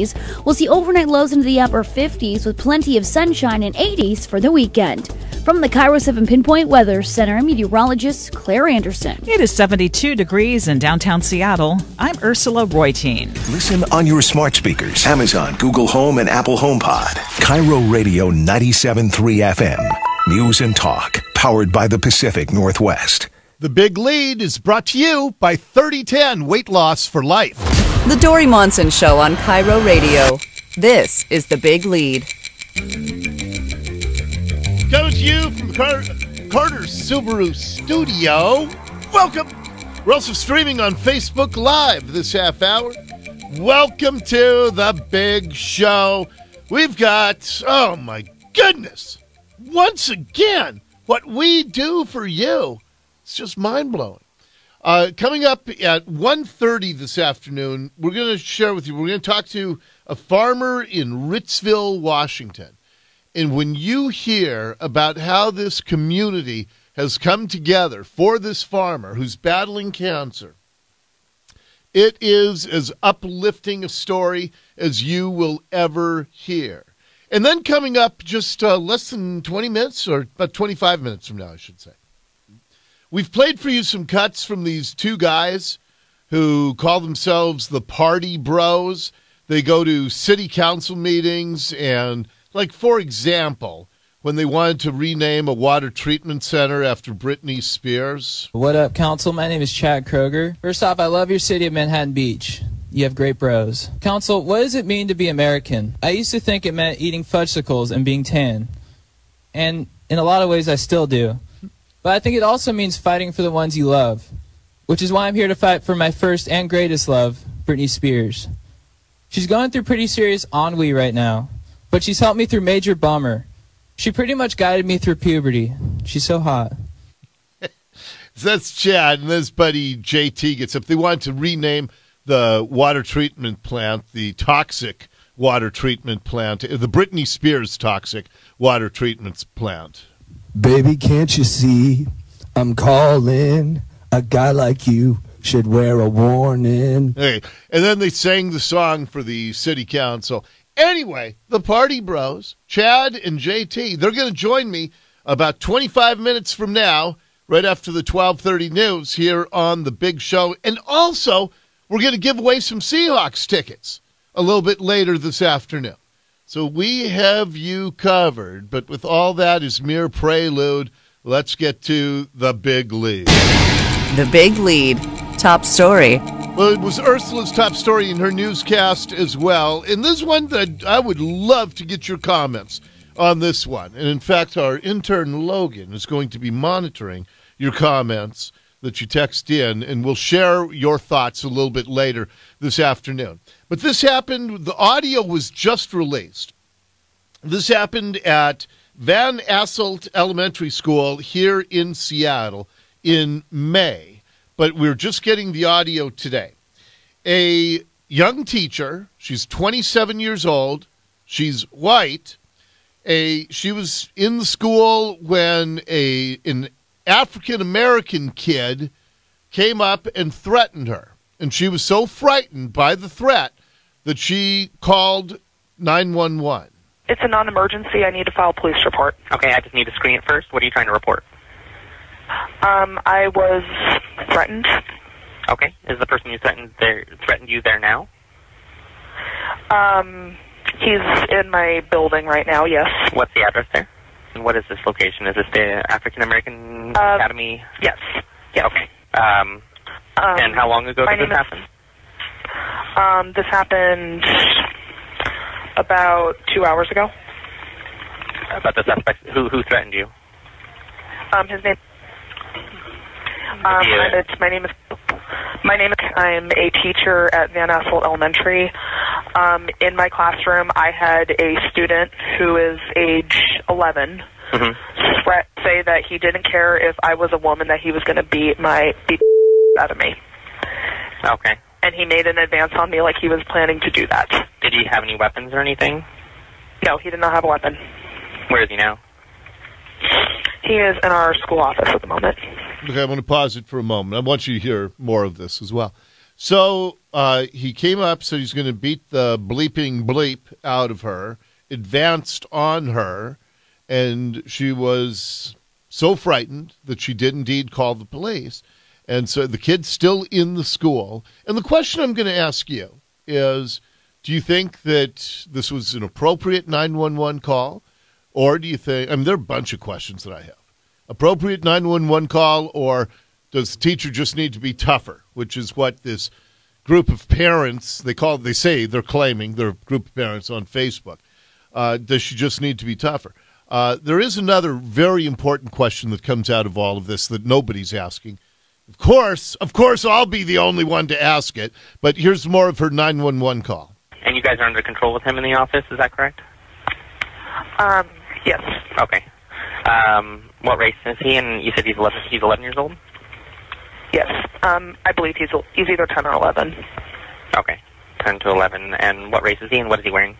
40s. We'll see overnight lows into the upper 50s with plenty of sunshine and 80s for the weekend. From the KIRO 7 Pinpoint Weather Center, meteorologist Claire Anderson. It is 72 degrees in downtown Seattle. I'm Ursula Reutin. Listen on your smart speakers, Amazon, Google Home, and Apple HomePod. KIRO Radio 97.3 FM. News and talk, powered by the Pacific Northwest. The Big Lead is brought to you by 3010 Weight Loss for Life. The Dori Monson Show on KIRO Radio. This is The Big Lead. Coming to you from Car- Carter Subaru studio. Welcome. We're also streaming on Facebook Live this half hour. Welcome to the big show. We've got, oh my goodness, once again, what we do for you. It's just mind blowing. Uh, coming up at 1.30 this afternoon, we're going to share with you, we're going to talk to a farmer in Ritzville, Washington. And when you hear about how this community has come together for this farmer who's battling cancer, it is as uplifting a story as you will ever hear. And then coming up just uh, less than 20 minutes, or about 25 minutes from now, I should say, we've played for you some cuts from these two guys who call themselves the Party Bros. They go to city council meetings and, like, for example, when they wanted to rename a water treatment center after Britney Spears. What up, Council? My name is Chad Kroger. First off, I love your city of Manhattan Beach. You have great bros. Council, what does it mean to be American? I used to think it meant eating fudgesicles and being tan. And in a lot of ways, I still do. But I think it also means fighting for the ones you love, which is why I'm here to fight for my first and greatest love, Britney Spears. She's going through pretty serious ennui right now, but she's helped me through major bummer. She pretty much guided me through puberty. She's so hot. That's Chad, and this buddy JT gets up. They wanted to rename the water treatment plant, the toxic water treatment plant, the Britney Spears toxic water treatment plant. Baby, can't you see? I'm calling. A guy like you should wear a warning. Hey, and then they sang the song for the city council. Anyway, the Party Bros, Chad and JT, they're going to join me about 25 minutes from now, right after the 12:30 news here on the Big Show, and also we're going to give away some Seahawks tickets a little bit later this afternoon. So we have you covered, but with all that as mere prelude, let's get to the big lead. The Big Lead. Top story. Well, it was Ursula's top story in her newscast as well. And this one that I would love to get your comments on this one. And in fact, our intern Logan is going to be monitoring your comments that you text in, and we'll share your thoughts a little bit later this afternoon. But this happened, the audio was just released. This happened at Van Asselt Elementary School here in Seattle in May, but we're just getting the audio today. A young teacher, she's 27 years old, she's white. A she was in the school when a an African American kid came up and threatened her. And she was so frightened by the threat that she called 911. It's a non-emergency. I need to file a police report. Okay, I just need to screen it first. What are you trying to report? Um, I was threatened. Okay, is the person you threatened there threatened you there now? Um, he's in my building right now. Yes. What's the address there? And what is this location? Is this the African American Uh, Academy? Yes. Yes. Okay. Um, Um, and how long ago did this name is- happen? Um, this happened about two hours ago. About the suspect who who threatened you? Um, his name. Um, it's my name is. My name is. I'm a teacher at Van Asselt Elementary. Um, in my classroom, I had a student who is age 11 hmm threat say that he didn't care if I was a woman that he was going to beat my beat out of me, Okay. and he made an advance on me like he was planning to do that. Did he have any weapons or anything? No, he did not have a weapon. Where is he now? He is in our school office at the moment. Okay, I'm going to pause it for a moment. I want you to hear more of this as well. So Uh, he came up, said he's going to beat the bleeping bleep out of her, advanced on her, and she was so frightened that she did indeed call the police. And so the kid's still in the school. And the question I'm going to ask you is do you think that this was an appropriate 911 call? Or do you think, I mean, there are a bunch of questions that I have. Appropriate 911 call, or does the teacher just need to be tougher, which is what this group of parents, they call, they say they're claiming, they're a group of parents on Facebook. Uh, does she just need to be tougher? Uh, there is another very important question that comes out of all of this that nobody's asking. Of course, of course, I'll be the only one to ask it, but here's more of her 911 call. And you guys are under control with him in the office, is that correct? Um, yes. Okay. Um, what race is he? And you said he's 11, he's 11 years old? Yes. Um, I believe he's he's either 10 or 11. Okay. 10 to 11. And what race is he and what is he wearing?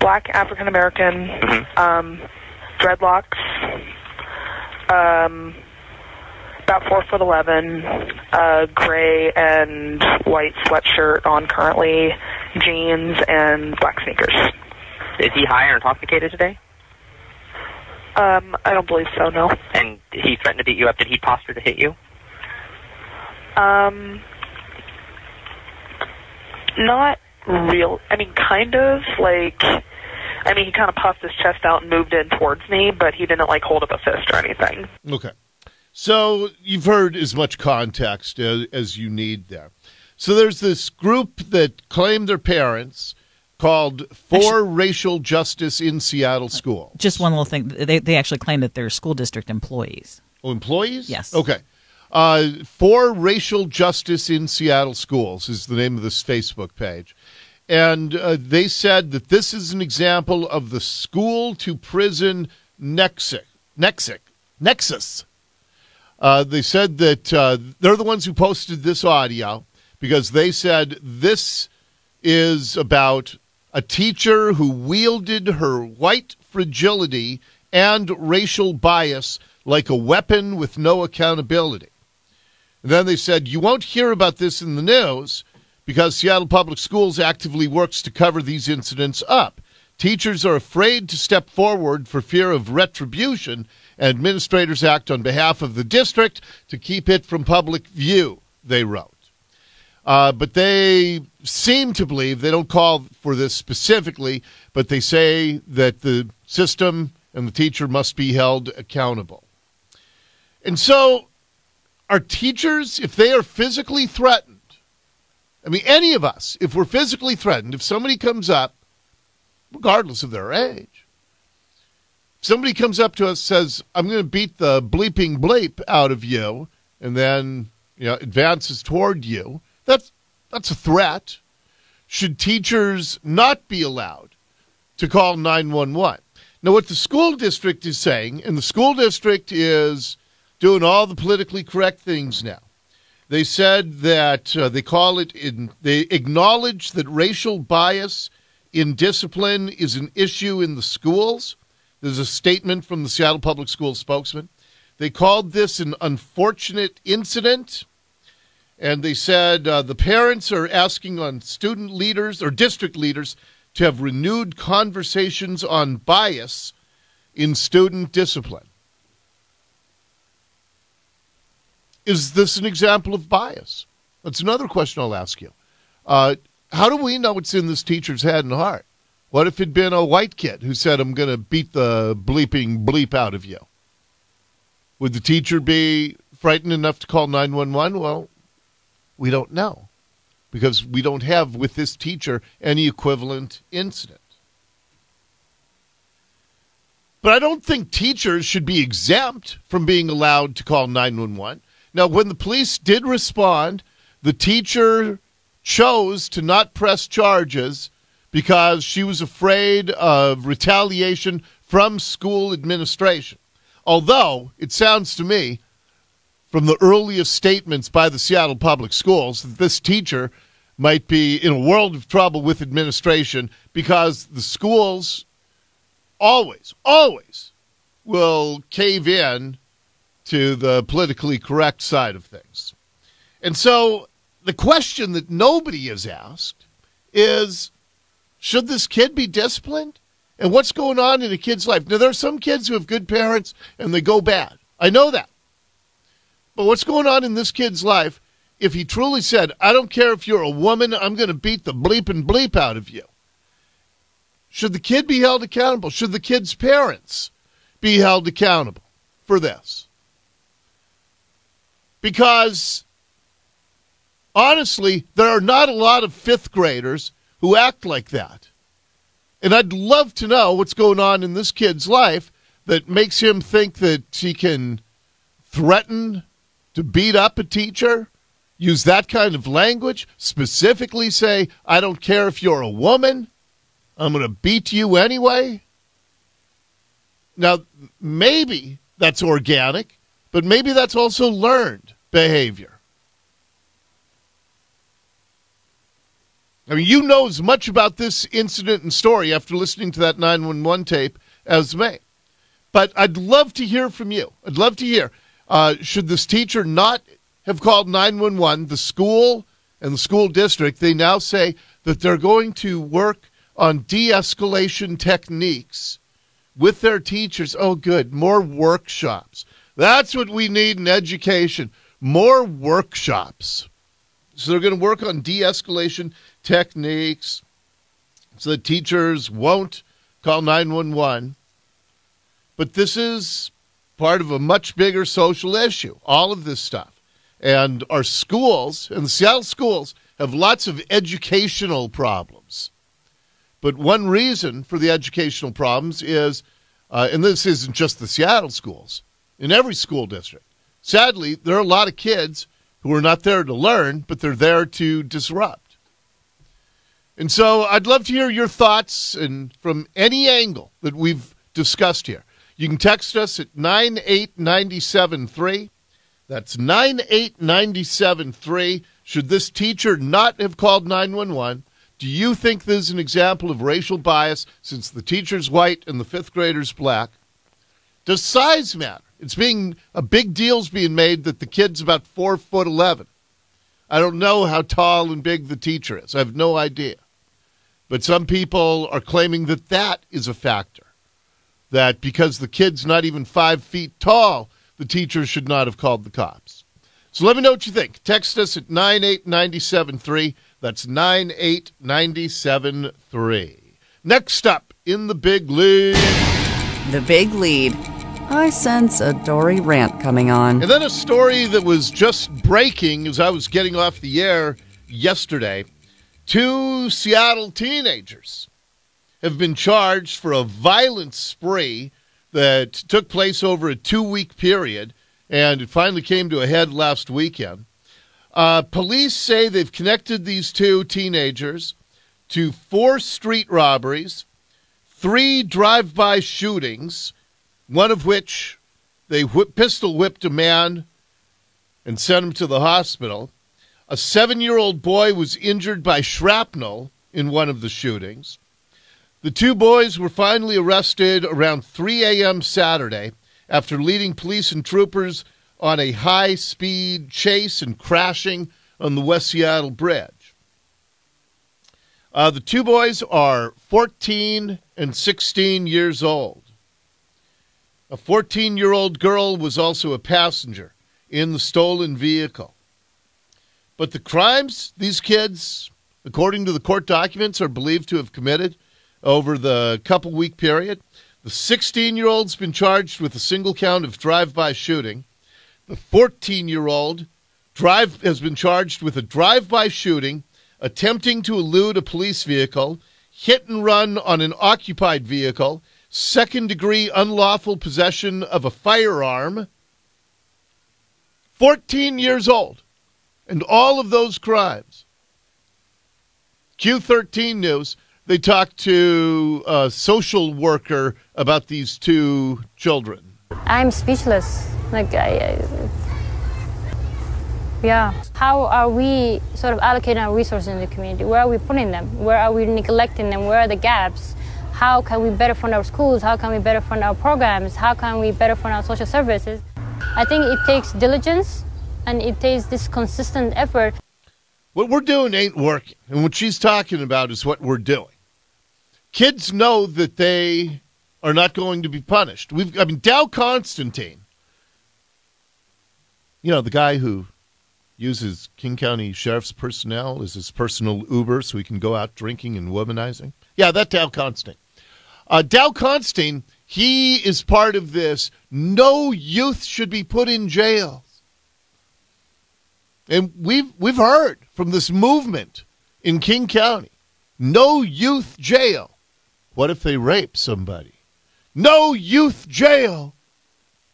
Black African American, Mhm. um, dreadlocks, um, about four foot eleven, uh, gray and white sweatshirt on currently, jeans and black sneakers. Is he high or intoxicated today? Um, I don't believe so. No. And he threatened to beat you up. Did he posture to hit you? Um, not real. I mean, kind of like. I mean, he kind of puffed his chest out and moved in towards me, but he didn't like hold up a fist or anything. Okay. So you've heard as much context as, as you need there. So there's this group that claim their parents called For Racial Justice in Seattle School. Just one little thing. They, they actually claim that they're school district employees. Oh, employees? Yes. Okay. Uh, For Racial Justice in Seattle Schools is the name of this Facebook page. And uh, they said that this is an example of the school to prison nexus. Nexus. Nexus. Uh, they said that uh, they're the ones who posted this audio because they said this is about a teacher who wielded her white fragility and racial bias like a weapon with no accountability. And then they said, You won't hear about this in the news because Seattle Public Schools actively works to cover these incidents up. Teachers are afraid to step forward for fear of retribution, and administrators act on behalf of the district to keep it from public view, they wrote. Uh, but they seem to believe, they don't call for this specifically, but they say that the system and the teacher must be held accountable. And so, our teachers, if they are physically threatened, I mean, any of us, if we're physically threatened, if somebody comes up, regardless of their age, somebody comes up to us says, I'm going to beat the bleeping bleep out of you, and then you know advances toward you, that's that's a threat. Should teachers not be allowed to call 911? Now, what the school district is saying, and the school district is doing all the politically correct things now. They said that uh, they call it in, they acknowledge that racial bias in discipline is an issue in the schools. There's a statement from the Seattle Public Schools spokesman. They called this an unfortunate incident. And they said uh, the parents are asking on student leaders or district leaders to have renewed conversations on bias in student discipline. Is this an example of bias? That's another question I'll ask you. Uh, how do we know what's in this teacher's head and heart? What if it'd been a white kid who said, I'm going to beat the bleeping bleep out of you? Would the teacher be frightened enough to call 911? Well, we don't know because we don't have with this teacher any equivalent incident. But I don't think teachers should be exempt from being allowed to call 911. Now, when the police did respond, the teacher chose to not press charges because she was afraid of retaliation from school administration. Although it sounds to me, from the earliest statements by the Seattle Public Schools, that this teacher might be in a world of trouble with administration because the schools always, always will cave in to the politically correct side of things. And so the question that nobody has asked is should this kid be disciplined? And what's going on in a kid's life? Now, there are some kids who have good parents and they go bad. I know that. But what's going on in this kid's life if he truly said, I don't care if you're a woman, I'm going to beat the bleep and bleep out of you? Should the kid be held accountable? Should the kid's parents be held accountable for this? Because honestly, there are not a lot of fifth graders who act like that. And I'd love to know what's going on in this kid's life that makes him think that he can threaten to beat up a teacher, use that kind of language, specifically say, I don't care if you're a woman, I'm going to beat you anyway. Now, maybe that's organic, but maybe that's also learned behavior. I mean, you know as much about this incident and story after listening to that 911 tape as me. But I'd love to hear from you. I'd love to hear. Uh, should this teacher not have called 911? The school and the school district, they now say that they're going to work on de escalation techniques with their teachers. Oh, good. More workshops. That's what we need in education more workshops. So they're going to work on de escalation techniques so that teachers won't call 911. But this is part of a much bigger social issue, all of this stuff. And our schools, and Seattle schools, have lots of educational problems. But one reason for the educational problems is, uh, and this isn't just the Seattle schools, in every school district. Sadly, there are a lot of kids who are not there to learn, but they're there to disrupt. And so I'd love to hear your thoughts and from any angle that we've discussed here. You can text us at 98973. That's 98973. Should this teacher not have called 911? Do you think this is an example of racial bias since the teacher's white and the fifth grader's black? Does size matter? It's being a big deal's being made that the kid's about four foot eleven. I don't know how tall and big the teacher is. I have no idea. But some people are claiming that that is a factor. That because the kid's not even five feet tall, the teacher should not have called the cops. So let me know what you think. Text us at 98973. That's 98973. Next up in the big lead. The big lead. I sense a Dori rant coming on. And then a story that was just breaking as I was getting off the air yesterday. Two Seattle teenagers have been charged for a violent spree that took place over a two week period, and it finally came to a head last weekend. Uh, police say they've connected these two teenagers to four street robberies, three drive by shootings, one of which they pistol whipped a man and sent him to the hospital. A seven year old boy was injured by shrapnel in one of the shootings. The two boys were finally arrested around 3 a.m. Saturday after leading police and troopers on a high speed chase and crashing on the West Seattle Bridge. Uh, the two boys are 14 and 16 years old. A 14 year old girl was also a passenger in the stolen vehicle. But the crimes these kids, according to the court documents, are believed to have committed over the couple week period. The 16 year old's been charged with a single count of drive by shooting. The 14 year old drive has been charged with a drive by shooting, attempting to elude a police vehicle, hit and run on an occupied vehicle, second degree unlawful possession of a firearm. 14 years old. And all of those crimes. Q13 News, they talked to a social worker about these two children. I'm speechless. Like, I, I, yeah. How are we sort of allocating our resources in the community? Where are we putting them? Where are we neglecting them? Where are the gaps? How can we better fund our schools? How can we better fund our programs? How can we better fund our social services? I think it takes diligence and it takes this consistent effort. What we're doing ain't working. And what she's talking about is what we're doing. Kids know that they are not going to be punished. We've I mean Dow Constantine, you know, the guy who uses King County Sheriff's personnel as his personal Uber so he can go out drinking and womanizing. Yeah, that Dow Constantine. Uh, Dow Constantine, he is part of this. No youth should be put in jail. And we've we've heard from this movement in King County. No youth jail. What if they rape somebody? No youth jail.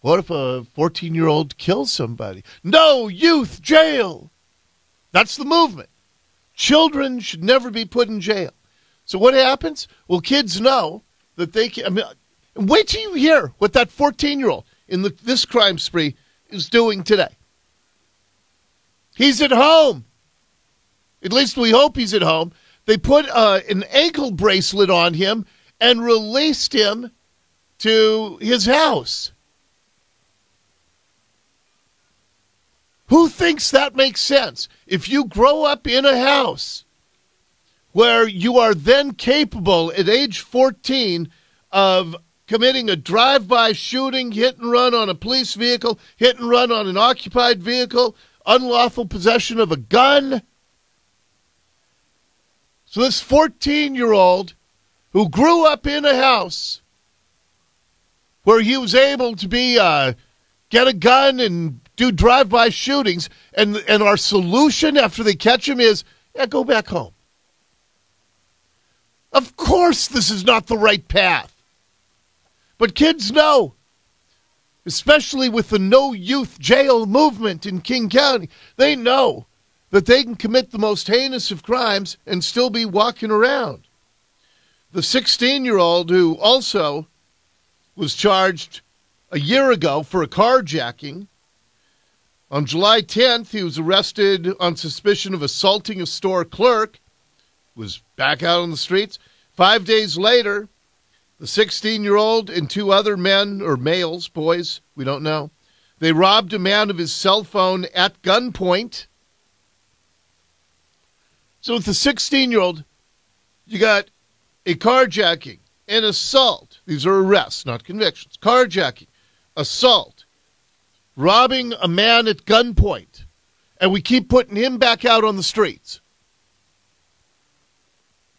What if a 14 year old kills somebody? No youth jail. That's the movement. Children should never be put in jail. So what happens? Well, kids know that they can. I mean, wait till you hear what that 14 year old in the, this crime spree is doing today. He's at home. At least we hope he's at home. They put uh, an ankle bracelet on him and released him to his house. Who thinks that makes sense? If you grow up in a house where you are then capable at age 14 of committing a drive by shooting, hit and run on a police vehicle, hit and run on an occupied vehicle, unlawful possession of a gun. So, this 14 year old who grew up in a house where he was able to be, uh, get a gun and do drive by shootings, and, and our solution after they catch him is, yeah, go back home. Of course, this is not the right path. But kids know especially with the no youth jail movement in King County. They know that they can commit the most heinous of crimes and still be walking around. The 16 year old who also was charged a year ago for a carjacking. On July 10th, he was arrested on suspicion of assaulting a store clerk, was back out on the streets. Five days later, the 16 year old and two other men, or males, boys, we don't know, they robbed a man of his cell phone at gunpoint. So with the 16 year old, you got a carjacking, an assault. These are arrests, not convictions. Carjacking, assault, robbing a man at gunpoint. And we keep putting him back out on the streets.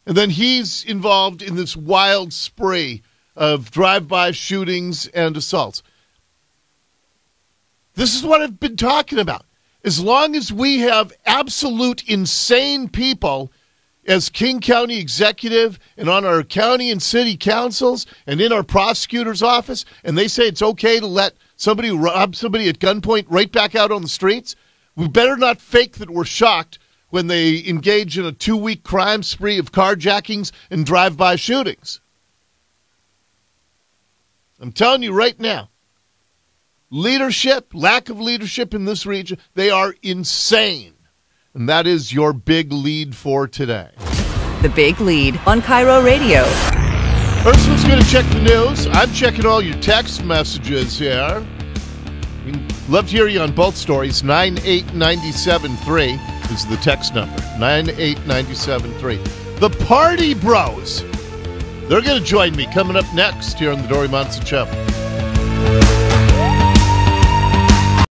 And then he's involved in this wild spree of drive by shootings and assaults. This is what I've been talking about. As long as we have absolute insane people as King County executive and on our county and city councils and in our prosecutor's office, and they say it's okay to let somebody rob somebody at gunpoint right back out on the streets, we better not fake that we're shocked when they engage in a two week crime spree of carjackings and drive by shootings. I'm telling you right now leadership, lack of leadership in this region, they are insane. And that is your big lead for today. The Big Lead on KIRO Radio. Ursula's going to check the news. I'm checking all your text messages here. We'd love to hear you on both stories. 98973 is the text number. 98973. The Party Bros. They're going to join me coming up next here on the Dori Monson Show.